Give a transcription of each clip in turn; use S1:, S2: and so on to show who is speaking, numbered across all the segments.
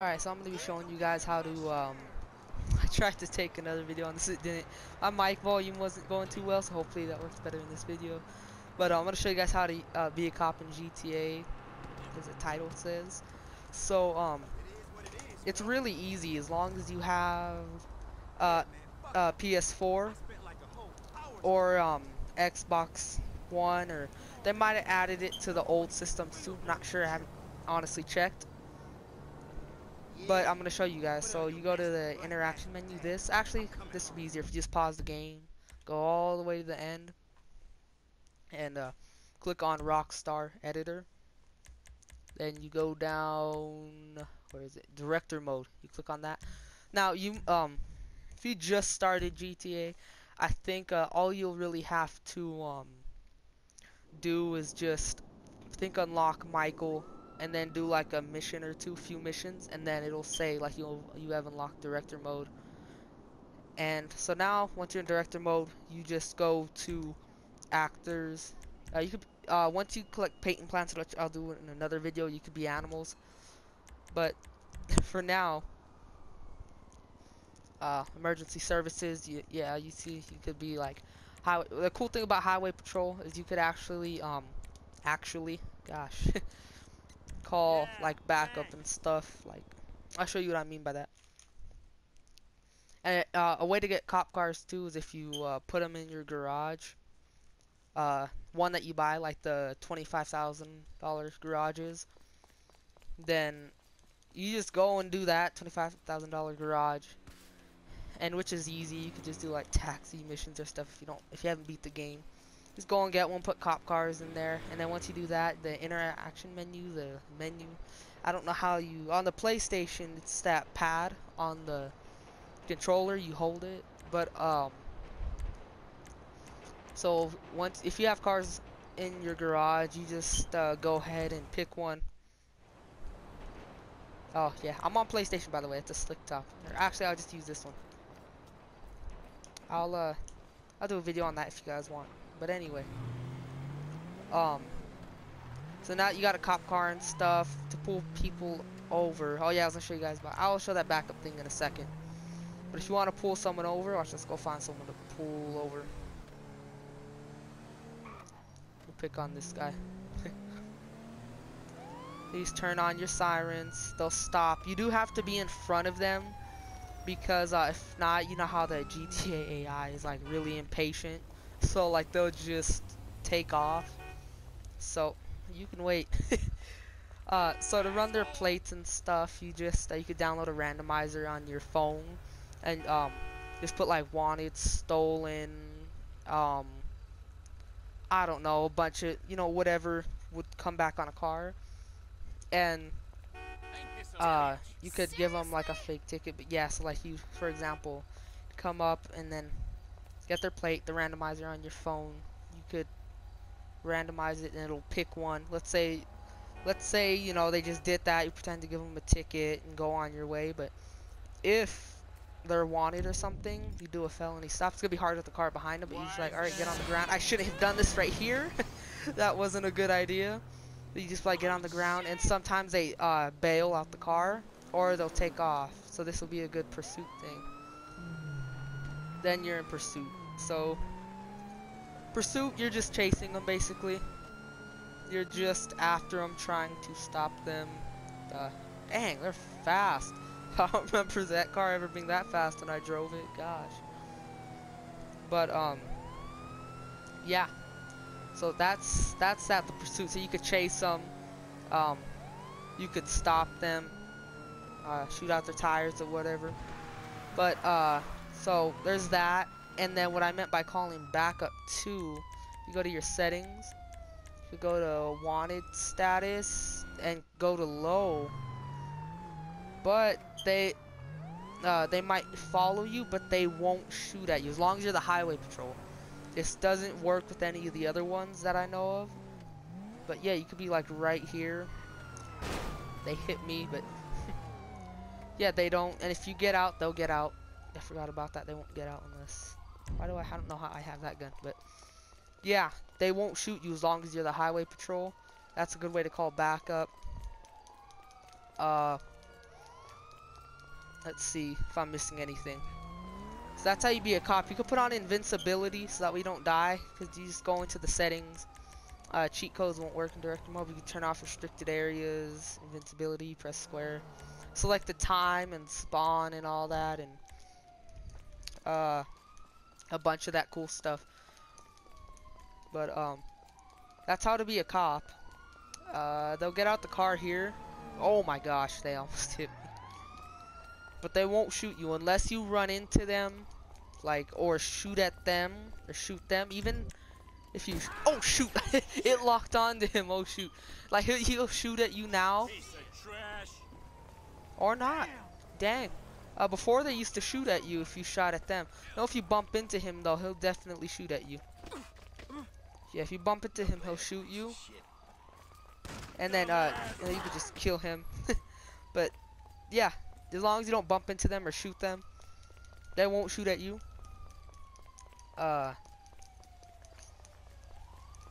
S1: Alright, so I'm gonna be showing you guys how to, um, I tried to take another video on this, it didn't, my mic volume wasn't going too well, so hopefully that works better in this video. But uh, I'm gonna show you guys how to uh, be a cop in GTA, as the title says. So, um, it's really easy as long as you have, uh, uh PS4, or, um, Xbox One, or they might have added it to the old system too, not sure, I haven't honestly checked but I'm gonna show you guys. So you go to the interaction menu. This actually, this would be easier if you just pause the game, go all the way to the end, and uh, click on Rockstar Editor. Then you go down. Where is it? Director mode. You click on that. Now you um, if you just started GTA, I think uh, all you'll really have to um do is just think unlock Michael and then do like a mission or two, few missions, and then it'll say like you you have unlocked director mode. And so now, once you're in director mode, you just go to actors. Uh, you could uh, once you collect peyote plants, which I'll do in another video. You could be animals, but for now, uh, emergency services. You, yeah, you see, you could be like. The cool thing about highway patrol is you could actually um actually, gosh. call like backup and stuff. Like, I'll show you what I mean by that. And uh, a way to get cop cars too is if you uh, put them in your garage. Uh, one that you buy, like the twenty-five thousand dollars garages. Then you just go and do that twenty-five thousand dollar garage, and which is easy. You can just do like taxi missions or stuff if you don't if you haven't beat the game. Just go and get one, put cop cars in there, and then once you do that, the interaction menu, the menu, I don't know how you, on the PlayStation, it's that pad on the controller, you hold it, but, um, so once, if you have cars in your garage, you just uh, go ahead and pick one. Oh, yeah, I'm on PlayStation, by the way, it's a slick top. Actually, I'll just use this one. I'll, uh, I'll do a video on that if you guys want. But anyway. Um. So now you got a cop car and stuff to pull people over. Oh yeah, I was gonna show you guys, but I'll show that backup thing in a second. But if you want to pull someone over, watch, let's go find someone to pull over. We'll pick on this guy. Please turn on your sirens. They'll stop. You do have to be in front of them because uh, if not, you know how the GTA AI is like really impatient so like they'll just take off. So you can wait. Uh, so to run their plates and stuff you just uh, you could download a randomizer on your phone and um, just put like wanted stolen um, I don't know a bunch of you know whatever would come back on a car. And uh, you could give them like a fake ticket but yeah so like you for example come up and then get their plate, the randomizer on your phone. You could randomize it and it'll pick one. Let's say, let's say, you know, they just did that. You pretend to give them a ticket and go on your way. But if they're wanted or something, you do a felony stop. It's going to be hard with the car behind them, but you're just like, alright, get on the ground. I shouldn't have done this right here. that wasn't a good idea. But you just like get on the ground and sometimes they uh, bail out the car or they'll take off. So this will be a good pursuit thing then you're in pursuit. So, pursuit, you're just chasing them basically. You're just after them, trying to stop them. Uh, dang, they're fast. I don't remember that car ever being that fast when I drove it. Gosh. But um, yeah. So that's that's that the pursuit. So you could chase them. Um, you could stop them. Uh, shoot out their tires or whatever. But uh, so there's that. And then what I meant by calling backup 2, you go to your settings, you go to wanted status, and go to low. But they uh, they might follow you, but they won't shoot at you as long as you're the highway patrol. This doesn't work with any of the other ones that I know of. But yeah, you could be like right here. They hit me, but yeah, they don't. And if you get out, they'll get out. I forgot about that. They won't get out unless. Why do I? I don't know how I have that gun, but yeah, they won't shoot you as long as you're the highway patrol. That's a good way to call backup. Uh, let's see if I'm missing anything. So that's how you be a cop. You could put on invincibility so that we don't die, because you just go into the settings. Uh, cheat codes won't work in direct mode. You can turn off restricted areas, invincibility, press square. Select the time and spawn and all that, and uh, a bunch of that cool stuff. But um, that's how to be a cop. Uh, they'll get out the car here. Oh my gosh, they almost hit me. But they won't shoot you unless you run into them, like, or shoot at them, or shoot them. Even if you, oh shoot, it locked onto him. Oh shoot, like he'll, he'll shoot at you now, or not. Dang. Uh, before they used to shoot at you if you shot at them. Now if you bump into him though, he'll definitely shoot at you. Yeah, if you bump into him, he'll shoot you. And then, uh, you, could just kill him. but, yeah, as long as you don't bump into them or shoot them, they won't shoot at you. Uh,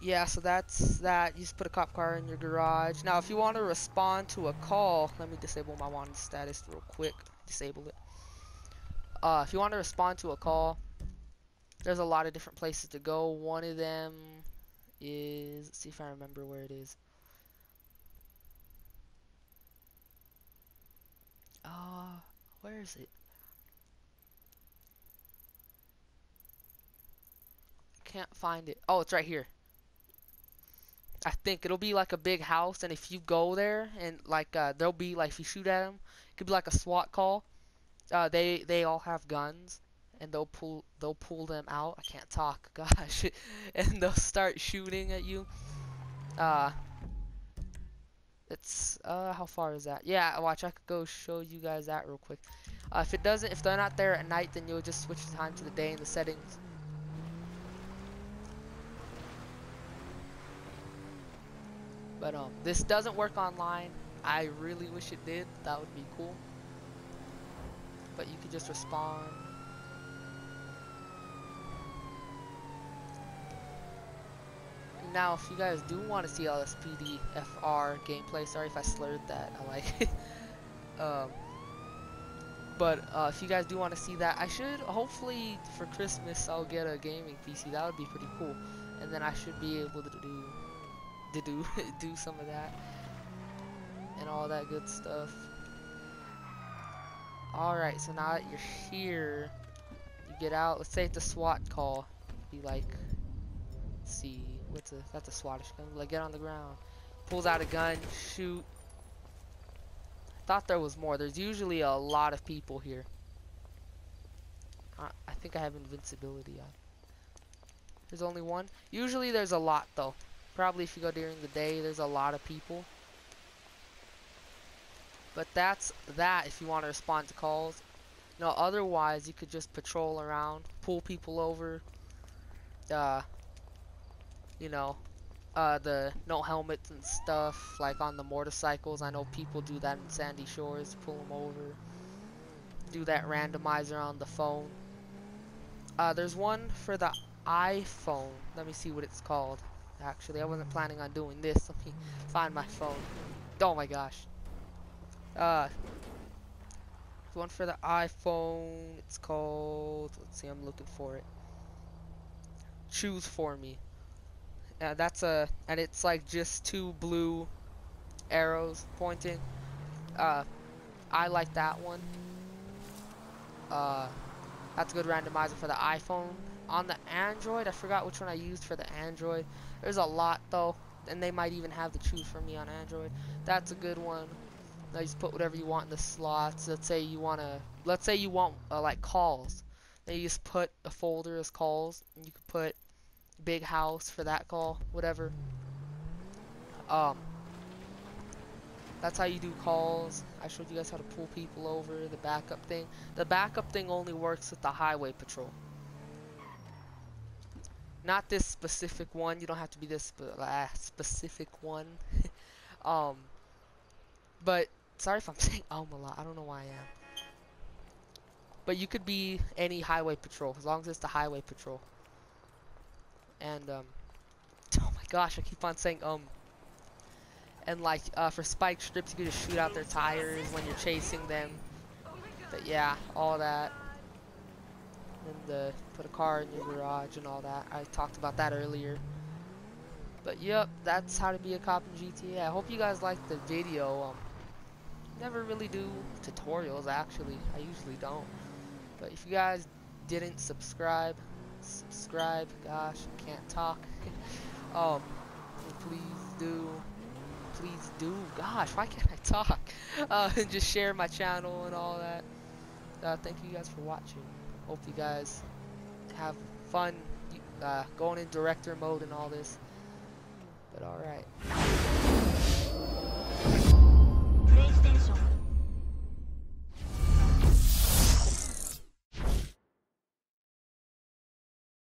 S1: yeah, so that's that. You just put a cop car in your garage. Now, if you want to respond to a call, let me disable my wanted status real quick. Disable it. Uh, if you want to respond to a call, there's a lot of different places to go. One of them is, see if I remember where it is. Uh, where is it? Can't find it. Oh, it's right here. I think it'll be like a big house, and if you go there and like uh, there'll be like if you shoot at them, it could be like a SWAT call. Uh, they they all have guns, and they'll pull they'll pull them out. I can't talk, gosh, and they'll start shooting at you. Uh, it's uh, how far is that? Yeah, watch. I could go show you guys that real quick. Uh, if it doesn't, if they're not there at night, then you'll just switch the time to the day in the settings. But um, this doesn't work online. I really wish it did. That would be cool. But you could just respond. now, if you guys do want to see all this PDFR gameplay, sorry if I slurred that. I like it. um, but uh, if you guys do want to see that, I should hopefully for Christmas I'll get a gaming PC. That would be pretty cool, and then I should be able to do to do do some of that and all that good stuff. Alright, so now that you're here, you get out. Let's say it's a SWAT call. Be like, see, what's a that's a Swattish gun. Like get on the ground. Pulls out a gun, shoot. Thought there was more. There's usually a lot of people here. I, I think I have invincibility on. There's only one. Usually there's a lot though. Probably if you go during the day, there's a lot of people. But that's that if you want to respond to calls. No, otherwise you could just patrol around, pull people over, uh, you know, uh, the no helmets and stuff, like on the motorcycles. I know people do that in Sandy Shores, pull them over. Do that randomizer on the phone. Uh, there's one for the iPhone. Let me see what it's called. Actually, I wasn't planning on doing this. Let me find my phone. Oh my gosh. Uh, one for the iPhone. It's called. Let's see. I'm looking for it. Choose for me. Uh, that's a, and it's like just two blue arrows pointing. Uh, I like that one. Uh, that's a good randomizer for the iPhone. On the Android, I forgot which one I used for the Android. There's a lot though, and they might even have the choose for me on Android. That's a good one. Now you just put whatever you want in the slots. Let's say you want to, let's say you want uh, like calls. Then you just put a folder as calls, and you could put big house for that call, whatever. Um, that's how you do calls. I showed you guys how to pull people over, the backup thing. The backup thing only works with the highway patrol. Not this specific one. You don't have to be this spe specific one. um, but sorry if I'm saying um a lot. I don't know why I am. But you could be any highway patrol as long as it's the highway patrol. And, um, oh my gosh, I keep on saying, um, and like, uh, for spike strips, you can just shoot out their tires when you're chasing them. But yeah, all that. And the put a car in your garage and all that. I talked about that earlier. But yep, that's how to be a cop in GTA. I hope you guys liked the video. Um, never really do tutorials actually. I usually don't. But if you guys didn't subscribe, subscribe. Gosh, can't talk. um, please do. Please do. Gosh, why can't I talk? Uh, and just share my channel and all that. Uh, thank you guys for watching. Hope you guys have fun uh, going in director mode and all this. But alright.